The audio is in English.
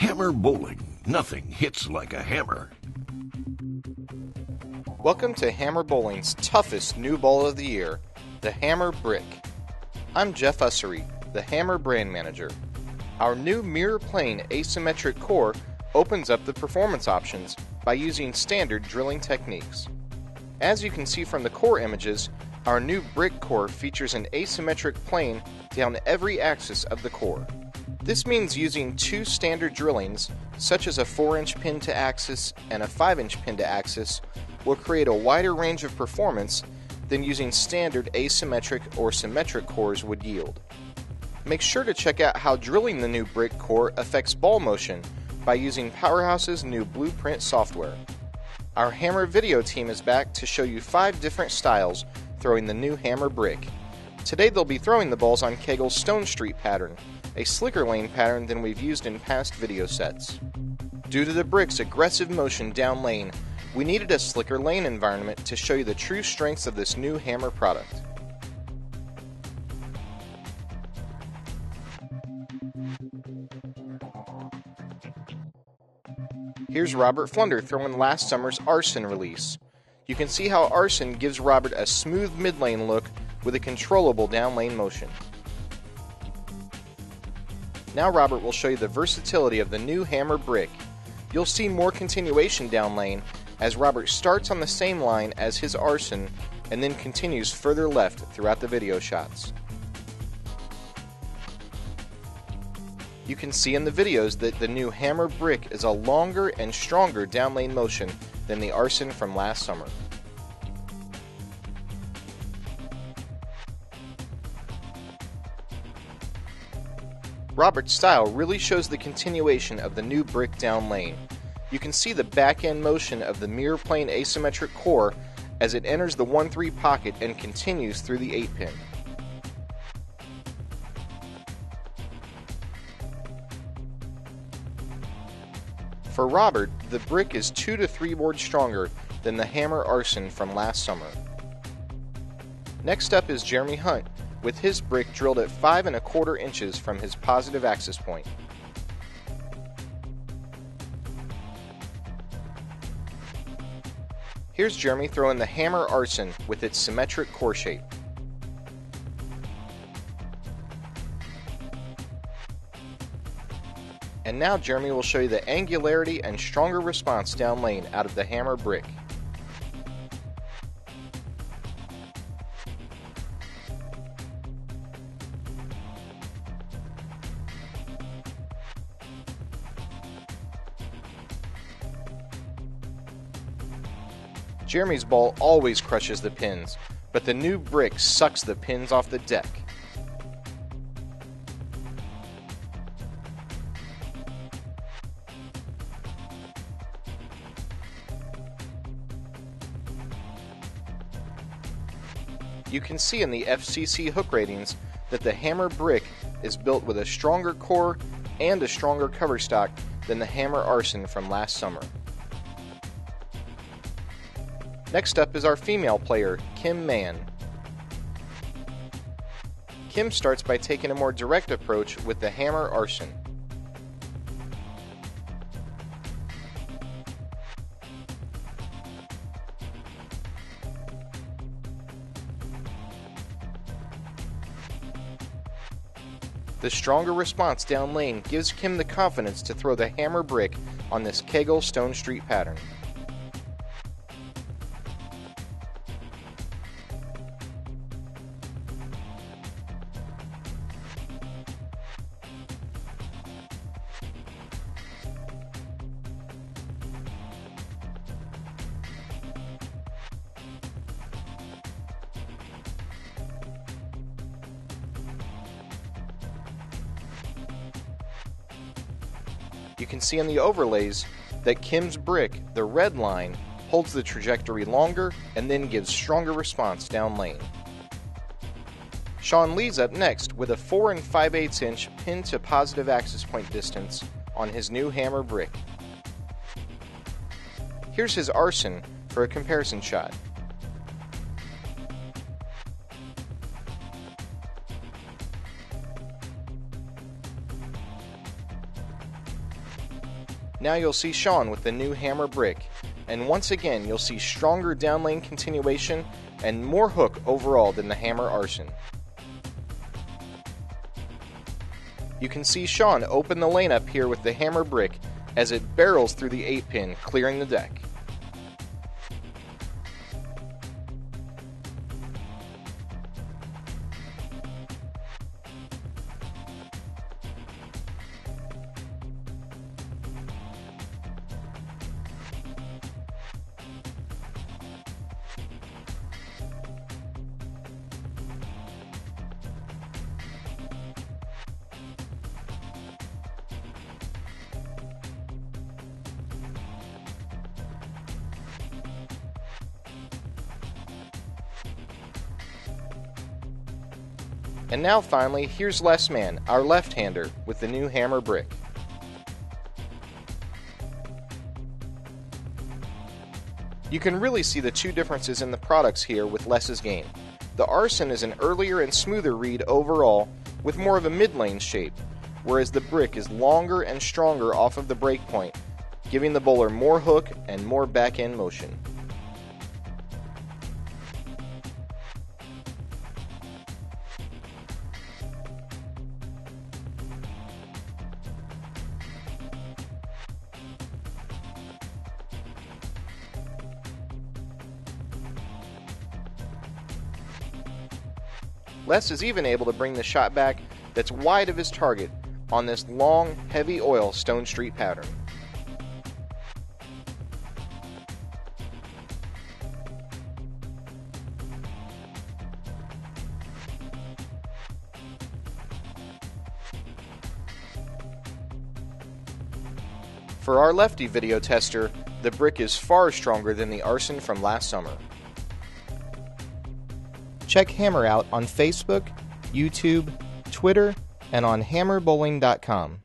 Hammer Bowling. Nothing hits like a hammer. Welcome to Hammer Bowling's toughest new ball of the year, the Hammer Brick. I'm Jeff Ussery, the Hammer brand manager. Our new mirror plane asymmetric core opens up the performance options by using standard drilling techniques. As you can see from the core images, our new brick core features an asymmetric plane down every axis of the core. This means using two standard drillings, such as a 4 inch pin to axis and a 5 inch pin to axis, will create a wider range of performance than using standard asymmetric or symmetric cores would yield. Make sure to check out how drilling the new brick core affects ball motion by using Powerhouse's new Blueprint software. Our Hammer video team is back to show you five different styles throwing the new Hammer brick. Today they'll be throwing the balls on Kegel's Stone Street pattern, a slicker lane pattern than we've used in past video sets. Due to the brick's aggressive motion down lane, we needed a slicker lane environment to show you the true strengths of this new Hammer product. Here's Robert Flunder throwing last summer's Arson release. You can see how Arson gives Robert a smooth mid lane look with a controllable down lane motion. Now Robert will show you the versatility of the new Hammer Brick. You'll see more continuation down lane as Robert starts on the same line as his Arson and then continues further left throughout the video shots. You can see in the videos that the new Hammer Brick is a longer and stronger down lane motion than the Arson from last summer. Robert's style really shows the continuation of the new brick down lane. You can see the back end motion of the mirror plane asymmetric core as it enters the 1 3 pocket and continues through the 8 pin. For Robert, the brick is 2 to 3 boards stronger than the Hammer Arson from last summer. Next up is Jeremy Hunt, with his brick drilled at 5 and a quarter inches from his positive axis point. Here's Jeremy throwing the Hammer Arson with its symmetric core shape. And now Jeremy will show you the angularity and stronger response down lane out of the hammer brick. Jeremy's ball always crushes the pins, but the new brick sucks the pins off the deck. You can see in the FCC hook ratings that the Hammer Brick is built with a stronger core and a stronger cover stock than the Hammer Arson from last summer. Next up is our female player, Kim Mann. Kim starts by taking a more direct approach with the Hammer Arson. The stronger response down lane gives Kim the confidence to throw the hammer brick on this Kegel Stone Street pattern. You can see in the overlays that Kim's brick, the red line, holds the trajectory longer and then gives stronger response down lane. Sean Lee's up next with a 4 and 5 8 inch pin to positive axis point distance on his new hammer brick. Here's his arson for a comparison shot. Now you'll see Sean with the new hammer brick, and once again you'll see stronger downlane continuation and more hook overall than the hammer arson. You can see Sean open the lane up here with the hammer brick as it barrels through the 8 pin, clearing the deck. And now finally, here's Les Man, our left-hander, with the new hammer brick. You can really see the two differences in the products here with Les's game. The Arson is an earlier and smoother read overall, with more of a mid-lane shape, whereas the brick is longer and stronger off of the break point, giving the bowler more hook and more back-end motion. Les is even able to bring the shot back that's wide of his target on this long, heavy oil Stone Street pattern. For our lefty video tester, the brick is far stronger than the arson from last summer. Check Hammer out on Facebook, YouTube, Twitter, and on hammerbowling.com.